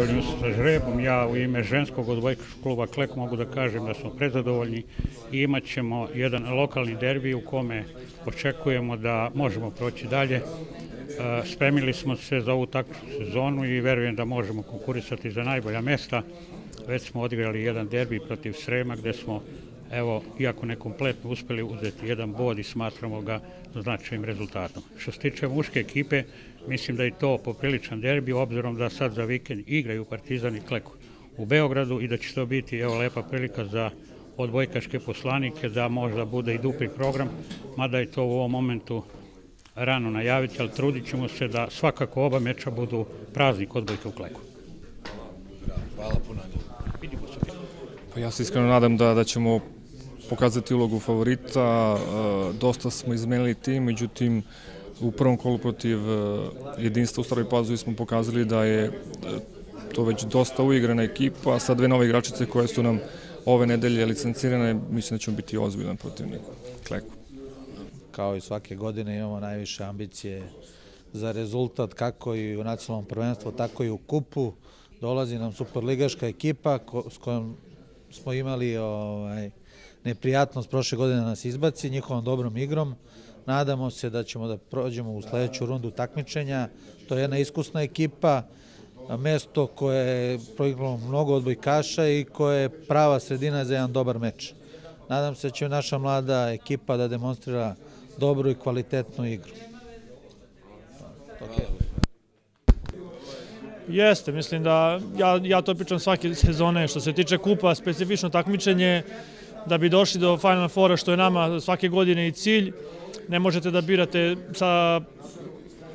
Sa žrebom ja u ime ženskog odbojkaškog kluba Klek mogu da kažem da smo prezadovoljni i imat ćemo jedan lokalni derbi u kome očekujemo da možemo proći dalje. E, spremili smo se za ovu takvu sezonu i verujem da možemo konkurisati za najbolja mesta. Već smo odigrali jedan derbi protiv Srema gde smo evo, iako nekompletno uspeli uzeti jedan bod i smatramo ga značajnim rezultatom. Što se tiče muške ekipe, mislim da je to popriličan derbi, obzirom da sad za vikend igraju Partizan i Kleku u Beogradu i da će to biti evo, lepa prilika za odbojkaške poslanike da možda bude i dupli program, mada je to u ovom momentu rano najaviti, ali trudit ćemo se da svakako oba meča budu praznik odbojka u Kleku. Hvala puno. Vidimo se. Pa ja se iskreno nadam da, da ćemo pokazati ulogu favorita. Dosta smo izmenili tim, međutim u prvom kolu protiv jedinstva u Staroj Pazovi smo pokazali da je to već dosta uigrana ekipa, sa dve nove igračice koje su nam ove nedelje licencirane, mislim da ćemo biti ozbiljan protivnik Kleku. Kao i svake godine imamo najviše ambicije za rezultat kako i u nacionalnom prvenstvu, tako i u kupu. Dolazi nam superligaška ekipa ko, s kojom smo imali ovaj, neprijatnost prošle godine nas izbaci njihovom dobrom igrom. Nadamo se da ćemo da prođemo u sledeću rundu takmičenja. To je jedna iskusna ekipa, mesto koje je proigralo mnogo odbojkaša i koje je prava sredina za jedan dobar meč. Nadam se da će naša mlada ekipa da demonstrira dobru i kvalitetnu igru. Jeste, mislim da ja, ja to pričam svake sezone. Što se tiče kupa, specifično takmičenje, da bi došli do Final Fora, što je nama svake godine i cilj, ne možete da birate sa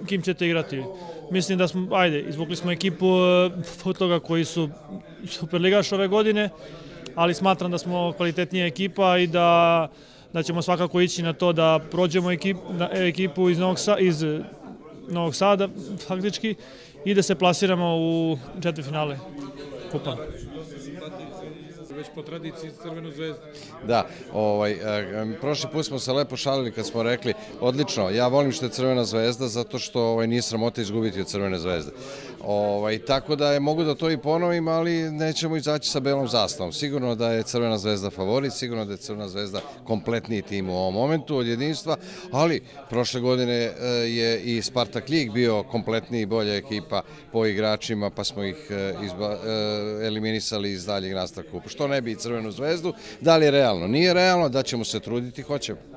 kim ćete igrati. Mislim da smo, ajde, izvukli smo ekipu eh, od toga koji su Superligaš ove godine, ali smatram da smo kvalitetnija ekipa i da, da ćemo svakako ići na to da prođemo ekip, na, ekipu iz Novog, Sa, iz Novog Sada, faktički, i da se plasiramo u četvrtfinale kupa već po tradiciji Crvenu zvezdu. Da, ovaj, e, prošli put smo se lepo šalili kad smo rekli, odlično, ja volim što je Crvena zvezda zato što ovaj, nije sramota izgubiti od Crvene zvezde. Ovaj, tako da je, mogu da to i ponovim, ali nećemo izaći sa belom zastavom. Sigurno da je Crvena zvezda favorit, sigurno da je Crvena zvezda kompletniji tim u ovom momentu od jedinstva, ali prošle godine e, je i Spartak Lig bio kompletniji i bolja ekipa po igračima, pa smo ih e, izba, eliminisali iz daljeg nastavka kupa. Što ne bi i Crvenu zvezdu, da li je realno? Nije realno, da ćemo se truditi, hoćemo.